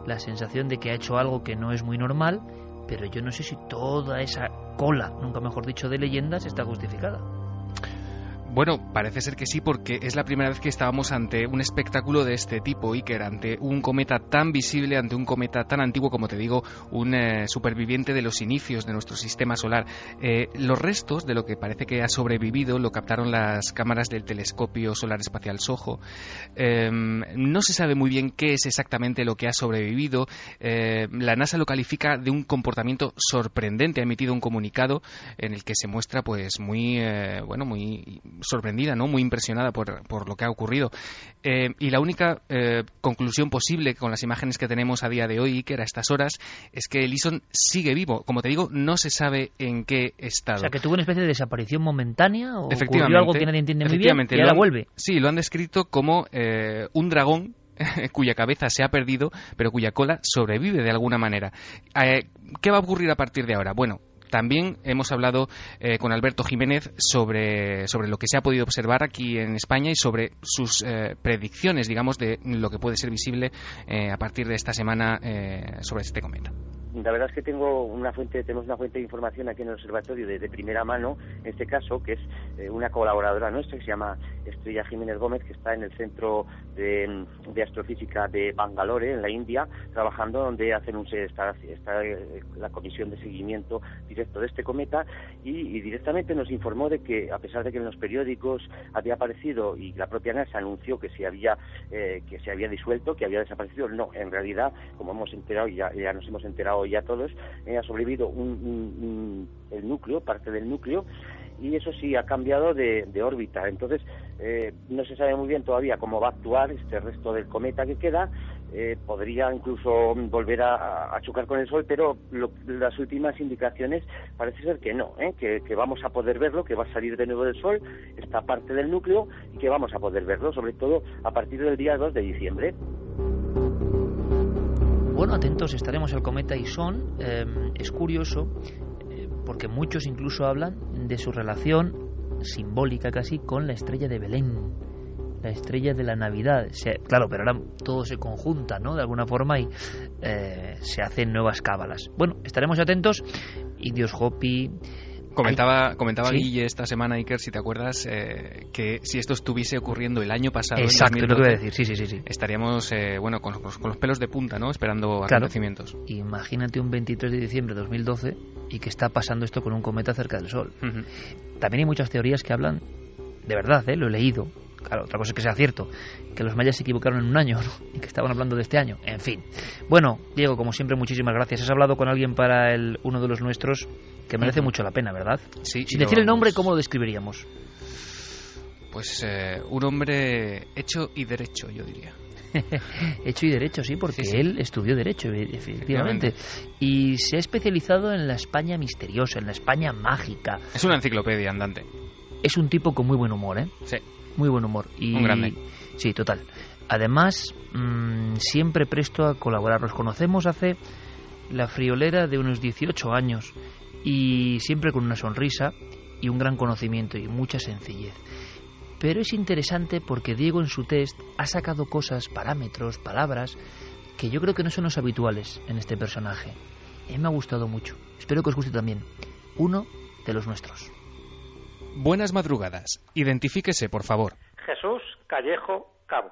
la sensación de que ha hecho algo que no es muy normal, pero yo no sé si toda esa cola, nunca mejor dicho, de leyendas está justificada. Bueno, parece ser que sí, porque es la primera vez que estábamos ante un espectáculo de este tipo, Iker, ante un cometa tan visible, ante un cometa tan antiguo, como te digo, un eh, superviviente de los inicios de nuestro sistema solar. Eh, los restos de lo que parece que ha sobrevivido lo captaron las cámaras del telescopio solar espacial SOHO. Em, no se sabe muy bien qué es exactamente lo que ha sobrevivido. Eh, la NASA lo califica de un comportamiento sorprendente. Ha emitido un comunicado en el que se muestra, pues, muy, bueno, muy sorprendida, ¿no? Muy impresionada por, por lo que ha ocurrido. Eh, y la única eh, conclusión posible con las imágenes que tenemos a día de hoy, que era a estas horas, es que Elison sigue vivo. Como te digo, no se sabe en qué estado. O sea, que tuvo una especie de desaparición momentánea o ocurrió algo que nadie entiende muy bien y ahora vuelve. Sí, lo han descrito como eh, un dragón cuya cabeza se ha perdido, pero cuya cola sobrevive de alguna manera. ¿Qué va a ocurrir a partir de ahora? Bueno, también hemos hablado eh, con Alberto Jiménez sobre, sobre lo que se ha podido observar aquí en España y sobre sus eh, predicciones, digamos, de lo que puede ser visible eh, a partir de esta semana sobre este cometa. La verdad es que tengo una fuente, tenemos una fuente de información aquí en el observatorio de, primera mano, en este caso, que es eh, una colaboradora nuestra que se llama Estrella Jiménez Gómez, que está en el Centro de, Astrofísica de Bangalore, en la India, trabajando donde hacen un, está, está eh, la comisión de seguimiento directo de este cometa y, directamente nos informó de que, a pesar de que en los periódicos había aparecido y la propia NASA anunció que se había, eh, que se había disuelto, que había desaparecido, no, en realidad, como hemos enterado y ya, ya nos hemos enterado ya todos, eh, ha sobrevivido un, el núcleo, parte del núcleo, y eso sí ha cambiado de, órbita. Entonces, eh, no se sabe muy bien todavía cómo va a actuar este resto del cometa que queda. Eh, podría incluso volver a, chocar con el Sol, pero las últimas indicaciones parece ser que no, que, que, vamos a poder verlo, que va a salir de nuevo del Sol, esta parte del núcleo, y que vamos a poder verlo, sobre todo a partir del día 2 de diciembre. Bueno, atentos estaremos al cometa Ison. Eh, es curioso eh, porque muchos incluso hablan de su relación simbólica casi con la estrella de Belén, la estrella de la Navidad. claro, pero ahora todo se conjunta, ¿no? De alguna forma y eh, se hacen nuevas cábalas. Bueno, estaremos atentos. Y Dios Hopi Comentaba, comentaba Guille esta semana, Iker, si te acuerdas, eh, que si esto estuviese ocurriendo el año pasado, Exacto, lo que voy a decir, sí, sí, sí. sí. estaríamos eh, bueno, con, los pelos de punta, ¿no? Esperando acontecimientos. Imagínate un 23 de diciembre de 2012 y que está pasando esto con un cometa cerca del Sol. También hay muchas teorías que hablan, de verdad, ¿eh? lo he leído, Claro, otra cosa es que sea cierto, que los mayas se equivocaron en un año y que estaban hablando de este año. En fin. Bueno, Diego, como siempre, muchísimas gracias. Has hablado con alguien para el, uno de los nuestros que merece mucho la pena, ¿verdad? Sí. Sin decir el nombre, ¿cómo lo describiríamos? Pues eh, un hombre hecho y derecho, yo diría. hecho y derecho, sí, porque él estudió derecho, e, efectivamente. Y se ha especializado en la España misteriosa, en la España mágica. Es una enciclopedia andante. Es un tipo con muy buen humor, ¿eh? Sí. Muy buen humor. Y, un grande. Sí, total. Además, mm, siempre presto a colaborar. Los conocemos hace la friolera de unos 18 años y siempre con una sonrisa y un gran conocimiento y mucha sencillez. Pero es interesante porque Diego en su test ha sacado cosas, parámetros, palabras que yo creo que no son los habituales en este personaje. A me ha gustado mucho. Espero que os guste también. Uno de los nuestros. Buenas madrugadas. Identifíquese, por favor. Jesús Callejo Cabo.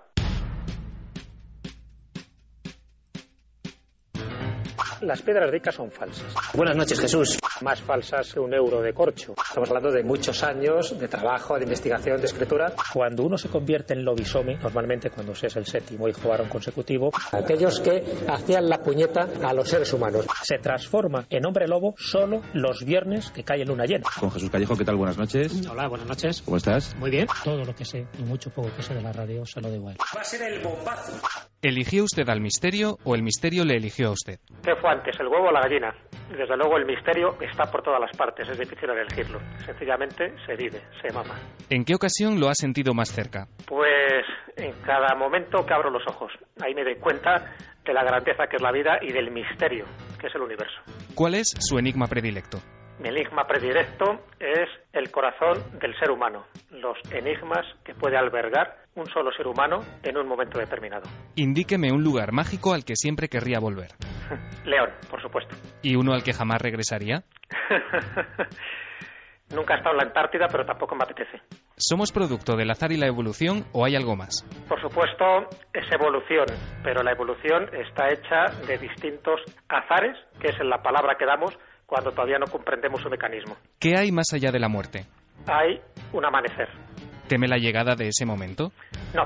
Las piedras ricas son falsas. Buenas noches, Jesús. Más falsas que un euro de corcho. Estamos hablando de muchos años de trabajo, de investigación, de escritura. Cuando uno se convierte en lobisome, normalmente cuando se es el séptimo hijo varón consecutivo, aquellos que hacían la puñeta a los seres humanos, se transforma en hombre lobo solo los viernes que cae luna llena. Con Jesús Callejo, ¿qué tal? Buenas noches. Hola, buenas noches. ¿Cómo estás? Muy bien. Todo lo que sé y mucho poco que sé de la radio se lo da igual. Va a ser el bombazo. ¿Eligió usted al misterio o el misterio le eligió a usted? ¿Qué fue antes, el huevo o la gallina? Desde luego el misterio está por todas las partes, es difícil elegirlo. Sencillamente se vive, se mama. ¿En qué ocasión lo ha sentido más cerca? Pues en cada momento que abro los ojos. Ahí me doy cuenta de la grandeza que es la vida y del misterio que es el universo. ¿Cuál es su enigma predilecto? Mi enigma predilecto es el corazón del ser humano, los enigmas que puede albergar un solo ser humano en un momento determinado. Indíqueme un lugar mágico al que siempre querría volver. León, por supuesto. ¿Y uno al que jamás regresaría? Nunca he estado en la Antártida, pero tampoco me apetece. ¿Somos producto del azar y la evolución o hay algo más? Por supuesto, es evolución, pero la evolución está hecha de distintos azares, que es la palabra que damos cuando todavía no comprendemos su mecanismo. ¿Qué hay más allá de la muerte? Hay un amanecer. ¿Teme la llegada de ese momento? No,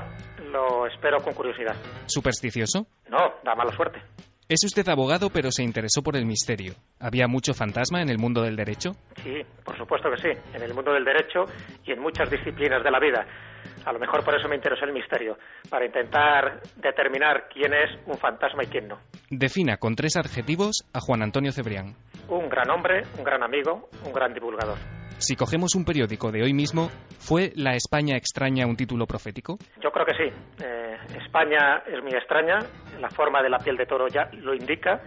lo espero con curiosidad. ¿Supersticioso? No, da mala suerte. Es usted abogado, pero se interesó por el misterio. ¿Había mucho fantasma en el mundo del derecho? Sí, por supuesto que sí, en el mundo del derecho y en muchas disciplinas de la vida. A lo mejor por eso me interesó el misterio, para intentar determinar quién es un fantasma y quién no. Defina con tres adjetivos a Juan Antonio Cebrián. Un gran hombre, un gran amigo, un gran divulgador. Si cogemos un periódico de hoy mismo, ¿fue La España extraña un título profético? Yo creo que sí. Eh, España es muy extraña, la forma de la piel de toro ya lo indica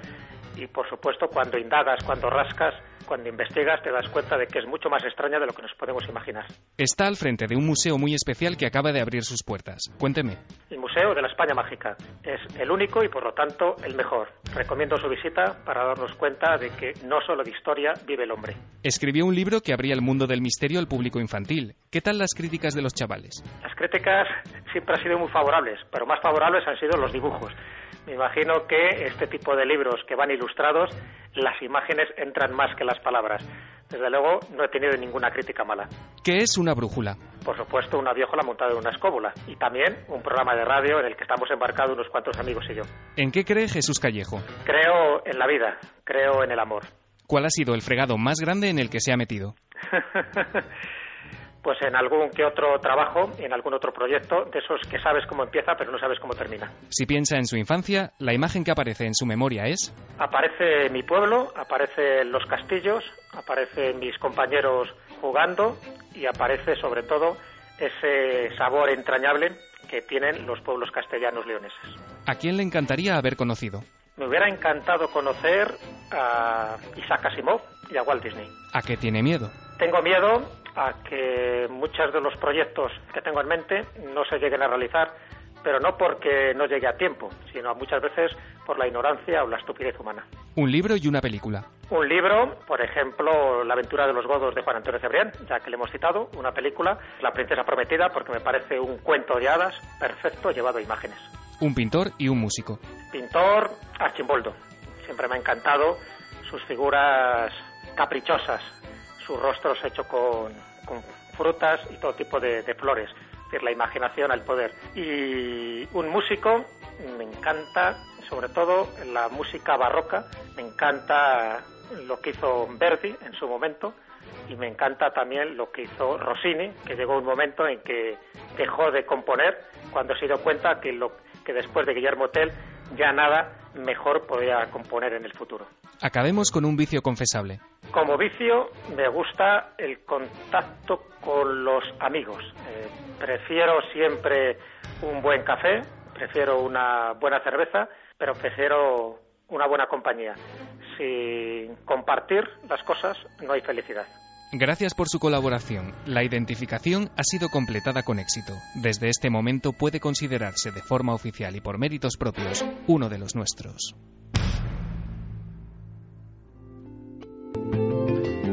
y por supuesto cuando indagas, cuando rascas, cuando investigas te das cuenta de que es mucho más extraña de lo que nos podemos imaginar. Está al frente de un museo muy especial que acaba de abrir sus puertas. Cuénteme. El Museo de la España Mágica es el único y por lo tanto el mejor. Recomiendo su visita para darnos cuenta de que no solo de historia vive el hombre. Escribió un libro que abría el mundo del misterio al público infantil. ¿Qué tal las críticas de los chavales? Las críticas siempre han sido muy favorables, pero más favorables han sido los dibujos. Me imagino que este tipo de libros que van ilustrados, las imágenes entran más que las palabras. Desde luego, no he tenido ninguna crítica mala. ¿Qué es una brújula? Por supuesto, una viejola montada en una escóbula. Y también un programa de radio en el que estamos embarcados unos cuantos amigos y yo. ¿En qué cree Jesús Callejo? Creo en la vida, creo en el amor. ¿Cuál ha sido el fregado más grande en el que se ha metido? pues en algún que otro trabajo, en algún otro proyecto, de esos que sabes cómo empieza pero no sabes cómo termina. Si piensa en su infancia, la imagen que aparece en su memoria es... Aparece mi pueblo, aparecen los castillos, aparecen mis compañeros jugando y aparece sobre todo ese sabor entrañable que tienen los pueblos castellanos leoneses. ¿A quién le encantaría haber conocido? Me hubiera encantado conocer a Isaac Asimov y a Walt Disney. ¿A qué tiene miedo? Tengo miedo a que muchos de los proyectos que tengo en mente no se lleguen a realizar, pero no porque no llegue a tiempo, sino muchas veces por la ignorancia o la estupidez humana. Un libro y una película. Un libro, por ejemplo, La aventura de los godos de Juan Antonio Cebrián, ya que le hemos citado, una película, La princesa prometida, porque me parece un cuento de hadas perfecto llevado a imágenes. Un pintor y un músico. Pintor Archimboldo. Siempre me ha encantado sus figuras caprichosas, sus rostros hechos con, con frutas y todo tipo de, de flores. Es decir, la imaginación al poder. Y un músico, me encanta, sobre todo la música barroca, me encanta lo que hizo Verdi en su momento y me encanta también lo que hizo Rossini, que llegó un momento en que dejó de componer cuando se dio cuenta que, lo, que después de Guillermo Tell ya nada mejor podía componer en el futuro. Acabemos con un vicio confesable. Como vicio me gusta el contacto con los amigos. Eh, prefiero siempre un buen café, prefiero una buena cerveza, pero prefiero una buena compañía. Sin compartir las cosas no hay felicidad. Gracias por su colaboración. La identificación ha sido completada con éxito. Desde este momento puede considerarse de forma oficial y por méritos propios uno de los nuestros.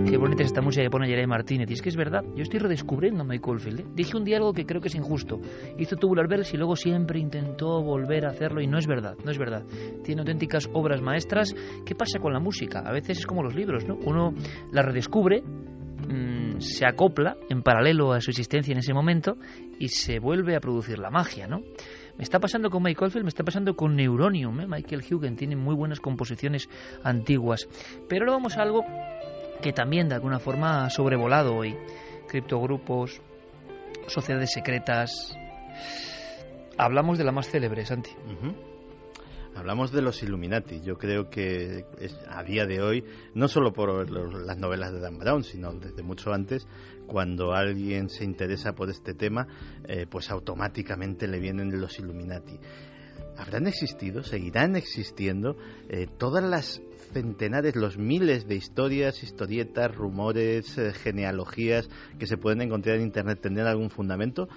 Qué bonita es esta música que pone Jeremy Martínez. Y es que es verdad, yo estoy redescubriendo a Michael Field. ¿eh? Dije un día algo que creo que es injusto. Hizo Tubular Bells y luego siempre intentó volver a hacerlo y no es verdad, no es verdad. Tiene auténticas obras maestras. ¿Qué pasa con la música? A veces es como los libros, ¿no? Uno la redescubre, mmm, se acopla en paralelo a su existencia en ese momento y se vuelve a producir la magia, ¿no? Me está pasando con Michael Field, me está pasando con Neuronium, ¿eh? Michael Hugen tiene muy buenas composiciones antiguas. Pero ahora vamos a algo que también de alguna forma ha sobrevolado hoy. Criptogrupos, sociedades secretas. Hablamos de la más célebre, Santi. Hablamos de los Illuminati. Yo creo que es, a día de hoy, no solo por los, las novelas de Dan Brown, sino desde mucho antes, cuando alguien se interesa por este tema, eh, pues automáticamente le vienen los Illuminati. ¿Habrán existido, seguirán existiendo eh, todas las centenares, los miles de historias, historietas, rumores, eh, genealogías que se pueden encontrar en Internet tendrán algún fundamento?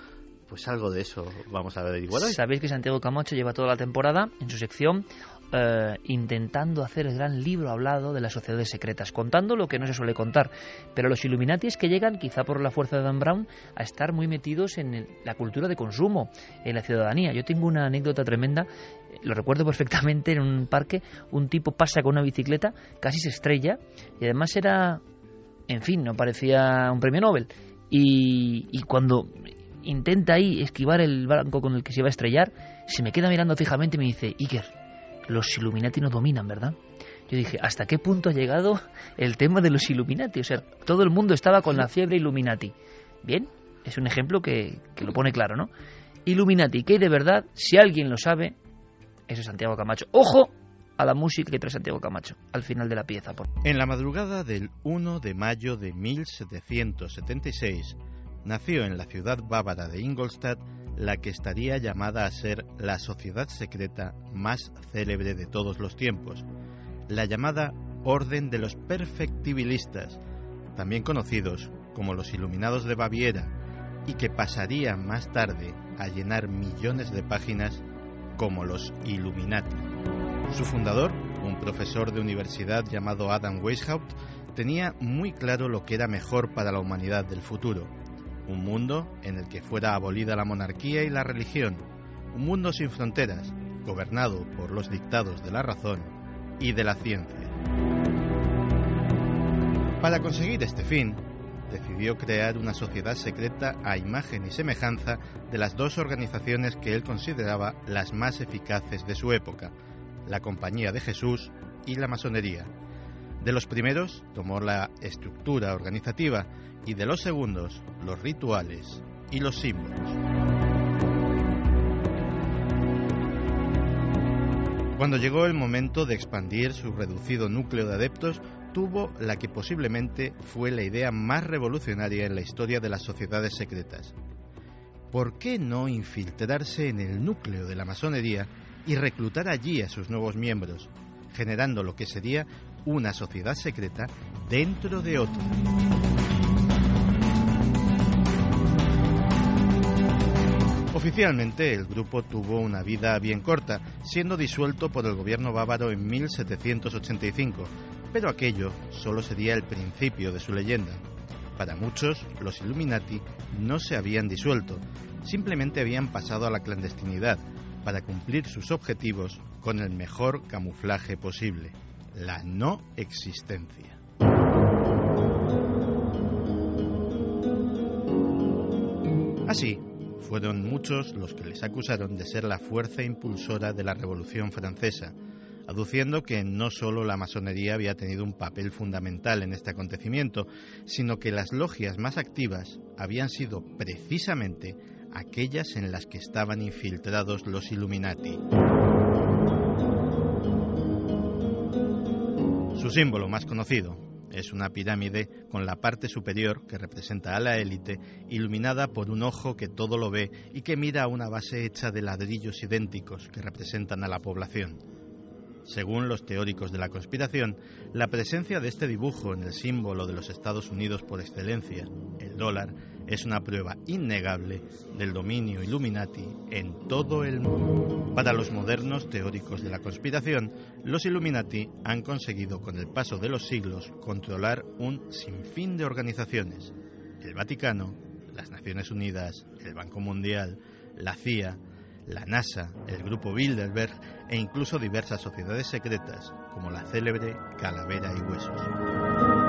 Pues algo de eso vamos a averiguar hoy. Sabéis que Santiago Camacho lleva toda la temporada en su sección eh, intentando hacer el gran libro hablado de las sociedades secretas, contando lo que no se suele contar. Pero los Illuminati es que llegan, quizá por la fuerza de Dan Brown, a estar muy metidos en el- la cultura de consumo, en la ciudadanía. Yo tengo una anécdota tremenda, eh, lo recuerdo perfectamente, en un parque un tipo pasa con una bicicleta, casi se estrella, y además era, en fin, no parecía un premio Nobel. Y, y cuando intenta ahí esquivar el banco con el que se iba a estrellar, se me queda mirando fijamente y me dice, Iker, los Illuminati no dominan, ¿verdad? Yo dije, ¿hasta qué punto ha llegado el tema de los Illuminati? O sea, todo el mundo estaba con la fiebre Illuminati. Bien, es un ejemplo que, que lo pone claro, ¿no? Illuminati, ¿qué hay de verdad? Si alguien lo sabe, eso es Santiago Camacho. ¡Ojo! A la música que trae Santiago Camacho al final de la pieza. por- En la madrugada del 1 de mayo de 1776 nació en la ciudad bávara de Ingolstadt la que estaría llamada a ser la sociedad secreta más célebre de todos los tiempos, la llamada Orden de los Perfectibilistas, también conocidos como los Iluminados de Baviera, y que pasaría más tarde a llenar millones de páginas como los Illuminati. Su fundador, un profesor de universidad llamado Adam Weishaupt, tenía muy claro lo que era mejor para la humanidad del futuro. Un mundo en el que fuera abolida la monarquía y la religión. Un mundo sin fronteras, gobernado por los dictados de la razón y de la ciencia. Para conseguir este fin, decidió crear una sociedad secreta a imagen y semejanza de las dos organizaciones que él consideraba las más eficaces de su época, la Compañía de Jesús y la Masonería. De los primeros tomó la estructura organizativa y de los segundos los rituales y los símbolos. Cuando llegó el momento de expandir su reducido núcleo de adeptos, tuvo la que posiblemente fue la idea más revolucionaria en la historia de las sociedades secretas. ¿Por qué no infiltrarse en el núcleo de la masonería y reclutar allí a sus nuevos miembros, generando lo que sería una sociedad secreta dentro de otra? Oficialmente el grupo tuvo una vida bien corta, siendo disuelto por el gobierno bávaro en 1785, pero aquello solo sería el principio de su leyenda. Para muchos, los Illuminati no se habían disuelto, simplemente habían pasado a la clandestinidad para cumplir sus objetivos con el mejor camuflaje posible, la no existencia. Así, fueron muchos los que les acusaron de ser la fuerza impulsora de la Revolución Francesa, aduciendo que no solo la masonería había tenido un papel fundamental en este acontecimiento, sino que las logias más activas habían sido precisamente aquellas en las que estaban infiltrados los Illuminati. Su símbolo más conocido es una pirámide con la parte superior que representa a la élite, iluminada por un ojo que todo lo ve y que mira a una base hecha de ladrillos idénticos que representan a la población. Según los teóricos de la conspiración, la presencia de este dibujo en el símbolo de los Estados Unidos por excelencia, el dólar, es una prueba innegable del dominio Illuminati en todo el mundo. Para los modernos teóricos de la conspiración, los Illuminati han conseguido con el paso de los siglos controlar un sinfín de organizaciones. El Vaticano, las Naciones Unidas, el Banco Mundial, la CIA, la NASA, el Grupo Bilderberg e incluso diversas sociedades secretas como la célebre Calavera y Huesos.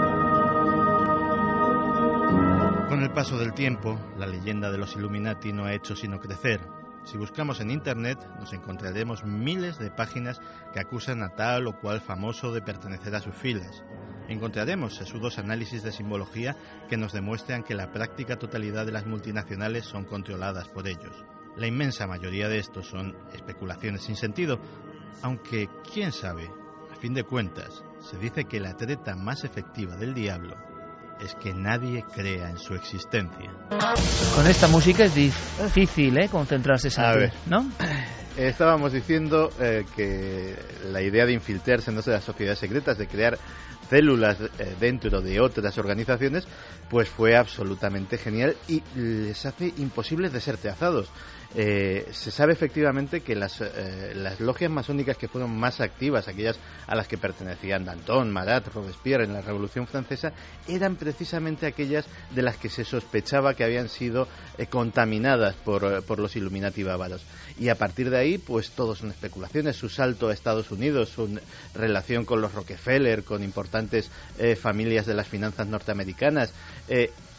Con el paso del tiempo, la leyenda de los Illuminati no ha hecho sino crecer. Si buscamos en Internet, nos encontraremos miles de páginas que acusan a tal o cual famoso de pertenecer a sus filas. Encontraremos sesudos análisis de simbología que nos demuestran que la práctica totalidad de las multinacionales son controladas por ellos. La inmensa mayoría de estos son especulaciones sin sentido, aunque, quién sabe, a fin de cuentas, se dice que la treta más efectiva del diablo es que nadie crea en su existencia. Con esta música es difícil, ¿eh? Concentrarse, Santi, ver. ¿no? Estábamos diciendo eh, que la idea de infiltrarse en las sociedades secretas, de crear células eh, dentro de otras organizaciones, pues fue absolutamente genial y les hace imposibles de ser trazados. Eh, se sabe efectivamente que las, eh, las logias masónicas que fueron más activas, aquellas a las que pertenecían Danton, Marat, Robespierre en la Revolución Francesa, eran precisamente aquellas de las que se sospechaba que habían sido eh, contaminadas por, por los Illuminati bávaros. Y a partir de ahí, pues todo son especulaciones. Su salto a Estados Unidos, su relación con los Rockefeller, con importantes familias de las finanzas norteamericanas,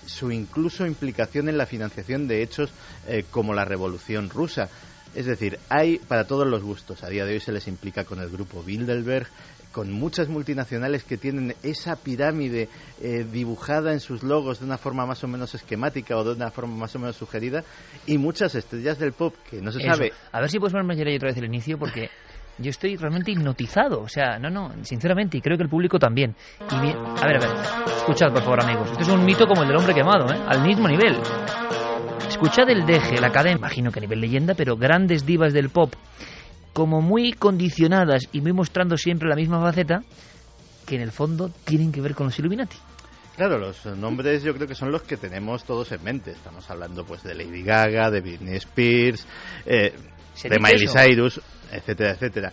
su incluso implicación en la financiación de hechos eh, como la Revolución Rusa. Es decir, hay para todos los gustos. A día de hoy se les implica con el grupo Bilderberg, con muchas multinacionales que tienen esa pirámide eh, dibujada en sus logos de una forma más o menos esquemática o de una forma más o menos sugerida, y muchas estrellas del pop que no se sabe. A ver si puedes ponerme otra vez el inicio, porque yo estoy realmente hipnotizado. O sea, no, no, sinceramente, y creo que el público también. Y a ver, a ver, escuchad por favor, amigos. Esto es un mito como el del hombre quemado, ¿eh? Al mismo nivel. Escuchad el deje, la cadena, imagino que a nivel leyenda, pero grandes divas del pop, como muy condicionadas y muy mostrando siempre la misma faceta, que en el fondo tienen que ver con los Illuminati. Claro, los nombres yo creo que son los que tenemos todos en mente. Estamos hablando pues de Lady Gaga, de Britney Spears, eh, de Miley Cyrus etcétera, etcétera.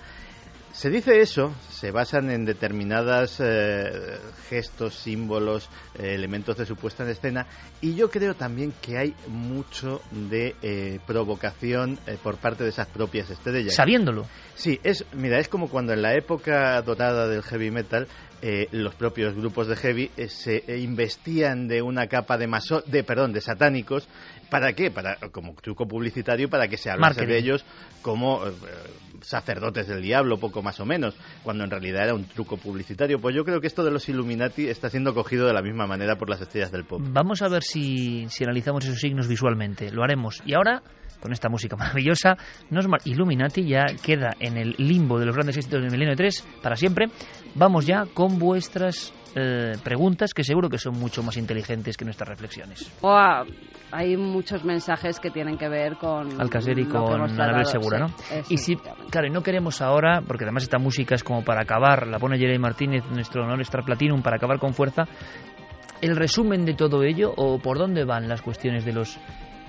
Se dice eso, se basan en determinados eh, gestos, símbolos, eh, elementos de su puesta en escena y yo creo también que hay mucho de eh, provocación por parte de esas propias estrellas. Sabiéndolo. Sí, es, mira, es como cuando en la época dorada del heavy metal los propios grupos de heavy se investían de una capa de, maso de perdón de satánicos ¿Para qué? Para, como truco publicitario para que se hablase de ellos como eh, sacerdotes del diablo, poco más o menos, cuando en realidad era un truco publicitario. Pues yo creo que esto de los Illuminati está siendo cogido de la misma manera por las estrellas del pop. Vamos a ver si, si analizamos esos signos visualmente. Lo haremos. Y ahora con esta música maravillosa, nos Illuminati ya queda en el limbo de los grandes éxitos del milenio 3 para siempre. Vamos ya con vuestras eh, preguntas que seguro que son mucho más inteligentes que nuestras reflexiones. Hay muchos mensajes que tienen que ver con Alcacer y con Anabel Segura, ¿no? Y si, claro, y no queremos ahora, porque además esta música es como para acabar, la pone Jeremy Martínez, nuestro honor Star Platinum, para acabar con fuerza, el resumen de todo ello o por dónde van las cuestiones de los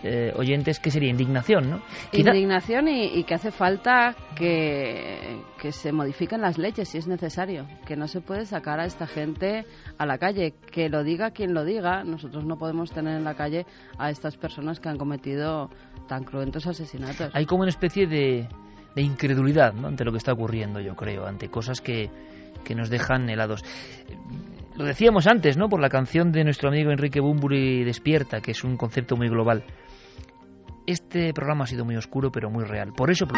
eh, oyentes que sería indignación, ¿no? Indignación y, que hace falta que, que se modifiquen las leyes si es necesario, que no se puede sacar a esta gente a la calle, que lo diga quien lo diga, nosotros no podemos tener en la calle a estas personas que han cometido tan cruentos asesinatos. Hay como una especie de, de incredulidad ¿no? ante lo que está ocurriendo, yo creo, ante cosas que, que nos dejan helados lo decíamos antes, ¿no? Por la canción de nuestro amigo Enrique Bumburi Despierta, que es un concepto muy global. Este programa ha sido muy oscuro, pero muy real. Por eso.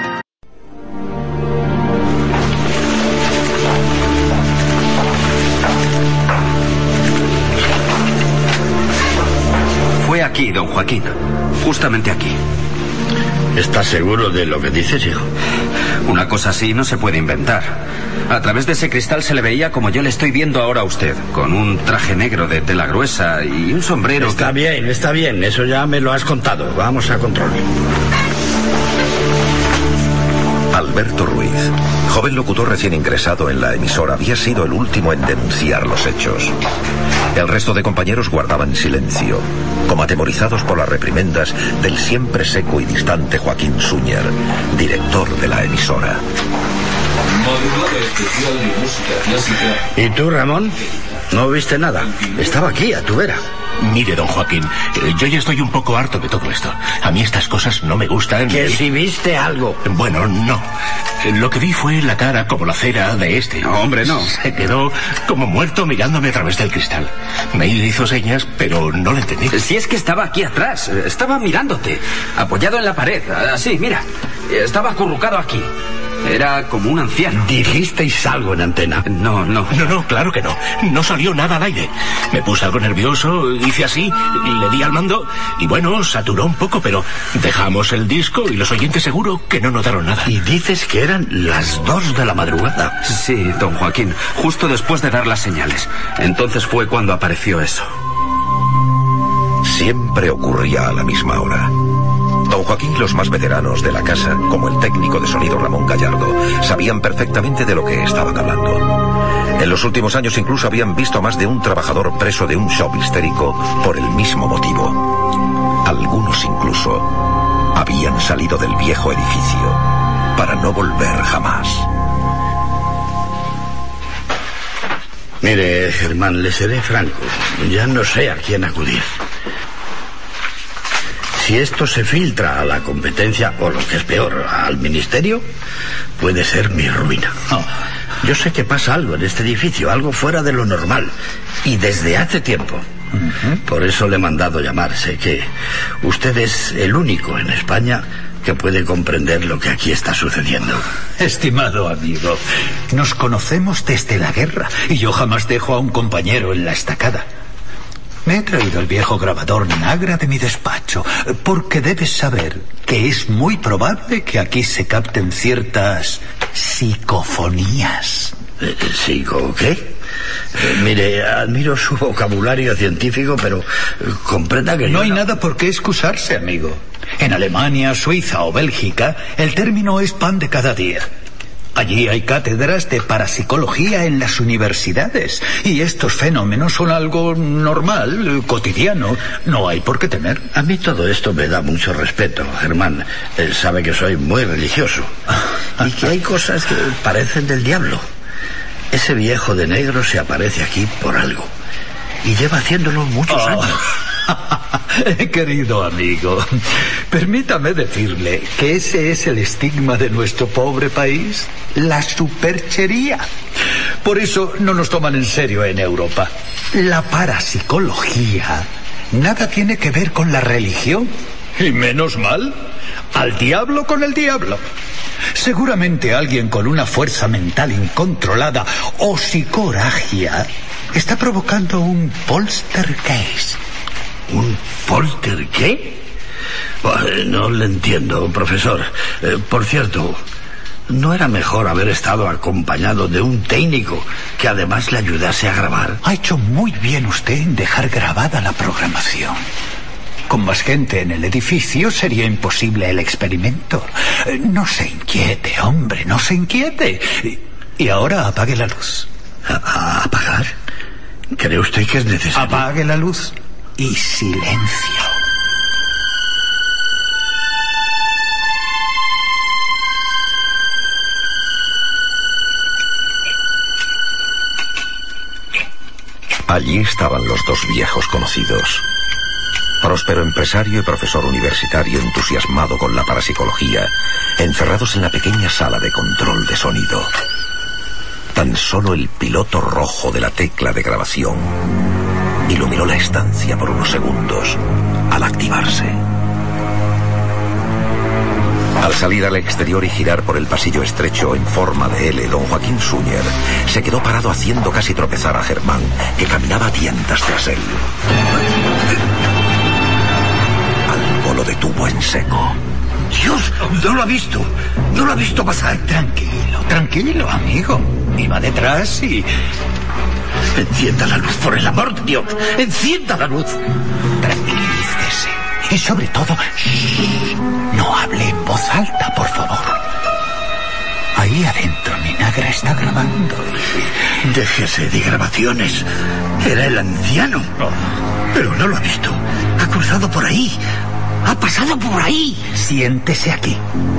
Fue aquí, don Joaquín. Justamente aquí. ¿Estás seguro de lo que dices, hijo? Una cosa así no se puede inventar. A través de ese cristal se le veía como yo le estoy viendo ahora a usted, con un traje negro de tela gruesa y un sombrero. Está bien, está bien, eso ya me lo has contado. Vamos a control. Alberto Ruiz, joven locutor recién ingresado en la emisora, había sido el último en denunciar los hechos. El resto de compañeros guardaban silencio, como atemorizados por las reprimendas del siempre seco y distante Joaquín Suñer, director de la emisora. ¿Y tú, Ramón? ¿No viste nada? Estaba aquí, a tu vera. Mire, don Joaquín, eh, yo ya estoy un poco harto de todo esto. A mí estas cosas no me gustan. ¿Que si viste algo? Bueno, no. Lo que vi fue la cara como la cera de este. No, hombre, no. Se quedó como muerto mirándome a través del cristal. Me hizo señas, pero no lo entendí. Si es que estaba aquí atrás, estaba mirándote, apoyado en la pared, así, mira. Estaba acurrucado aquí. Era como un anciano. ¿Dijisteis algo en antena? No, no. No, no, claro que no. No salió nada al aire. Me puse algo nervioso, hice así, le di al mando y bueno, saturó un poco, pero dejamos el disco y los oyentes seguro que no notaron nada. Y dices que eran las dos de la madrugada. Sí, don Joaquín, justo después de dar las señales. Entonces fue cuando apareció eso. Siempre ocurría a la misma hora. Joaquín los más veteranos de la casa, como el técnico de sonido Ramón Gallardo, sabían perfectamente de lo que estaban hablando. En los últimos años incluso habían visto a más de un trabajador preso de un shock histérico por el mismo motivo. Algunos incluso habían salido del viejo edificio para no volver jamás. Mire, Germán, le seré franco. Ya no sé a quién acudir. Si esto se filtra a la competencia, o lo que es peor, al ministerio, puede ser mi ruina. Yo sé que pasa algo en este edificio, algo fuera de lo normal, y desde hace tiempo. Por eso le he mandado llamar. Sé que usted es el único en España que puede comprender lo que aquí está sucediendo. Estimado amigo, nos conocemos desde la guerra y yo jamás dejo a un compañero en la estacada. Me he traído el viejo grabador Nagra de mi despacho porque debes saber que es muy probable que aquí se capten ciertas psicofonías. Eh, ¿Psico qué? Eh, mire, admiro su vocabulario científico, pero eh, comprenda que No hay nada por qué excusarse, amigo. En Alemania, Suiza o Bélgica, el término es pan de cada día. Allí hay cátedras de parapsicología en las universidades y estos fenómenos son algo normal, cotidiano. No hay por qué temer. A mí todo esto me da mucho respeto, Germán. Él sabe que soy muy religioso y que hay cosas que parecen del diablo. Ese viejo de negro se aparece aquí por algo y lleva haciéndolo muchos Oh. años. Querido amigo, permítame decirle que ese es el estigma de nuestro pobre país, la superchería. Por eso no nos toman en serio en Europa. La parapsicología nada tiene que ver con la religión. Y menos mal, al diablo con el diablo. Seguramente alguien con una fuerza mental incontrolada o psicoragia está provocando un poltergeist. ¿Un polter qué? Eh, No le entiendo, profesor. Eh, por cierto, ¿no era mejor haber estado acompañado de un técnico que además le ayudase a grabar? Ha hecho muy bien usted en dejar grabada la programación. Con más gente en el edificio sería imposible el experimento. Eh, No se inquiete, hombre, no se inquiete. Y- Y ahora apague la luz. ¿Apagar? ¿Cree usted que es necesario? Apague la luz y silencio. Allí estaban los dos viejos conocidos. Próspero empresario y profesor universitario entusiasmado con la parapsicología, encerrados en la pequeña sala de control de sonido. Tan solo el piloto rojo de la tecla de grabación iluminó la estancia por unos segundos al activarse. Al salir al exterior y girar por el pasillo estrecho en forma de L, don Joaquín Súñer se quedó parado haciendo casi tropezar a Germán, que caminaba a tientas tras él. Algo lo detuvo en seco. Dios, no lo ha visto. No lo ha visto pasar. Tranquilo, tranquilo, amigo. Iba detrás y... Encienda la luz, por el amor de Dios. Encienda la luz. Tranquilícese. Y sobre todo, shh, no hable en voz alta, por favor. Ahí adentro mi nagra está grabando. Déjese de grabaciones. Era el anciano. Pero no lo ha visto. Ha cruzado por ahí. Ha pasado por ahí. Siéntese aquí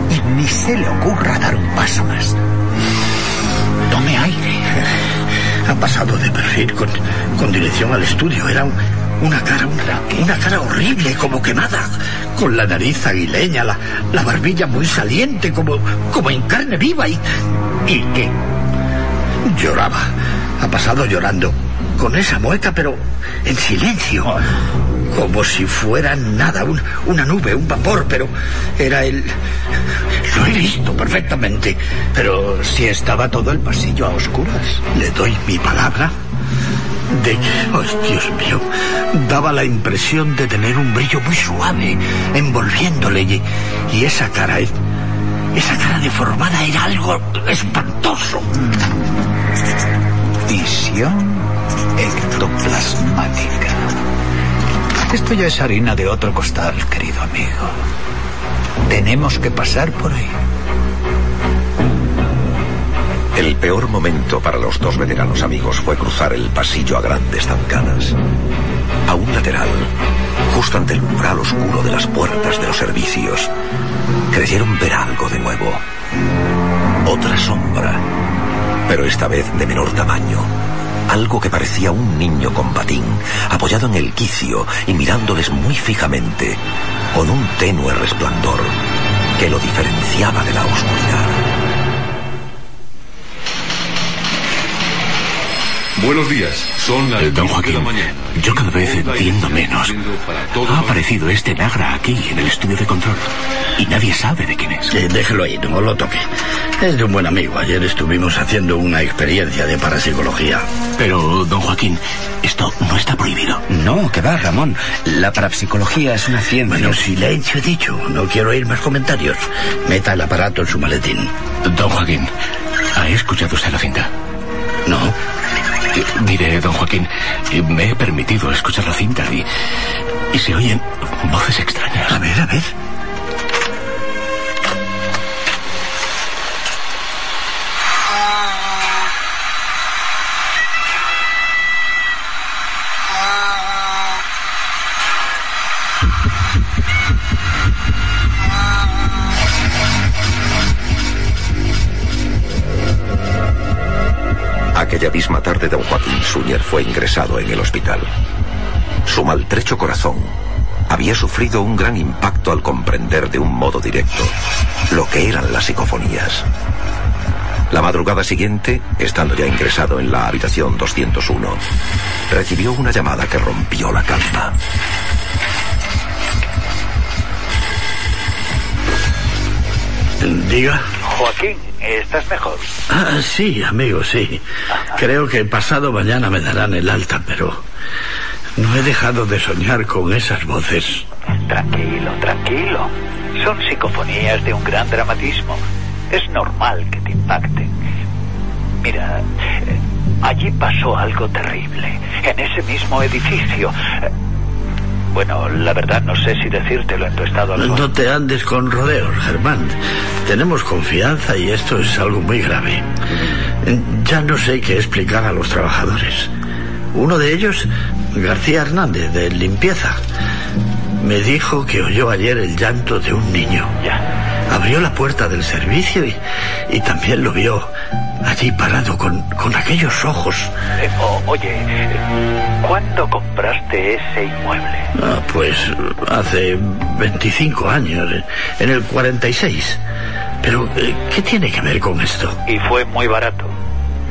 y ni se le ocurra dar un paso más. Tome aire. Ha pasado de perfil con, con dirección al estudio. Era un- una cara, una, una cara horrible, como quemada. Con la nariz aguileña, la, la barbilla muy saliente, como, como en carne viva. ¿Y, ¿Y qué? Lloraba. Ha pasado llorando. Con esa mueca, pero en silencio. Como si fuera nada, un- una nube, un vapor, pero era el... Lo he visto perfectamente. Pero si estaba todo el pasillo a oscuras. Le doy mi palabra de oh, Dios mío, daba la impresión de tener un brillo muy suave, envolviéndole y, y esa cara, es- esa cara deformada era algo espantoso. Visión ectoplasmática. Esto ya es harina de otro costal, querido amigo. Tenemos que pasar por ahí. El peor momento para los dos veteranos amigos fue cruzar el pasillo a grandes zancadas. A un lateral, justo ante el umbral oscuro de las puertas de los servicios, creyeron ver algo de nuevo. Otra sombra, pero esta vez de menor tamaño. Algo que parecía un niño con patín, apoyado en el quicio y mirándoles muy fijamente, con un tenue resplandor que lo diferenciaba de la oscuridad. Buenos días, son las Eh, Don 10 de Joaquín, la mañana. yo cada vez entiendo menos. Ha aparecido este Nagra aquí, en el estudio de control. Y nadie sabe de quién es. Déjelo ahí, no lo toque. Es de un buen amigo. Ayer estuvimos haciendo una experiencia de parapsicología. Pero, don Joaquín, esto no está prohibido. No, que va, Ramón. La parapsicología es una ciencia. Bueno, silencio he dicho. No quiero oír más comentarios. Meta el aparato en su maletín. Don Joaquín, ¿ha escuchado usted la cinta? No. Mire, don Joaquín, eh, me he permitido escuchar la cinta y, y se oyen voces extrañas. A ver, a ver. Aquella misma tarde don Joaquín Suñer fue ingresado en el hospital. Su maltrecho corazón había sufrido un gran impacto al comprender de un modo directo lo que eran las psicofonías. La madrugada siguiente, estando ya ingresado en la habitación 201, recibió una llamada que rompió la calma. Diga. Joaquín, ¿estás mejor? Ah, sí, amigo, sí. Creo que pasado mañana me darán el alta, pero no he dejado de soñar con esas voces. Tranquilo, tranquilo. Son psicofonías de un gran dramatismo. Es normal que te impacten. Mira, eh, allí pasó algo terrible. En ese mismo edificio. Eh, Bueno, la verdad no sé si decírtelo en tu estado actual. No te andes con rodeos, Germán. Tenemos confianza y esto es algo muy grave. Ya no sé qué explicar a los trabajadores. Uno de ellos, García Hernández, de limpieza, me dijo que oyó ayer el llanto de un niño. Abrió la puerta del servicio y, y también lo vio allí parado con, con aquellos ojos. Eh, o- oye, ¿cuándo compraste ese inmueble? Ah, pues hace 25 años, en el 46. Pero, eh, ¿qué tiene que ver con esto? Y fue muy barato,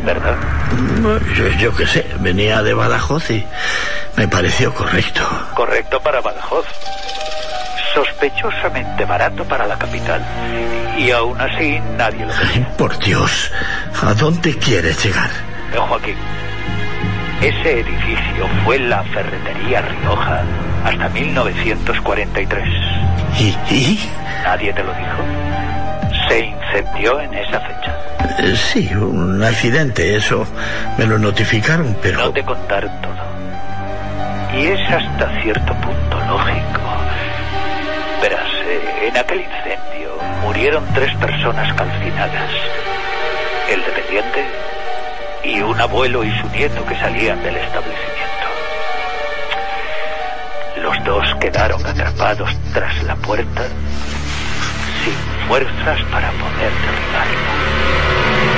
¿verdad? Yo, yo qué sé, venía de Badajoz y me pareció correcto. Correcto para Badajoz. Sospechosamente barato para la capital. Y aún así nadie lo Ay, por Dios, ¿a dónde quieres llegar? Joaquín, ese edificio fue la ferretería Rioja hasta 1943. ¿Y? y? ¿Nadie te lo dijo? Se incendió en esa fecha. Eh, Sí, un accidente, eso me lo notificaron, pero... No te contaron todo. Y es hasta cierto punto lógico. En aquel incendio murieron tres personas calcinadas. El dependiente y un abuelo y su nieto que salían del establecimiento. Los dos quedaron atrapados tras la puerta sin fuerzas para poder derribarlo.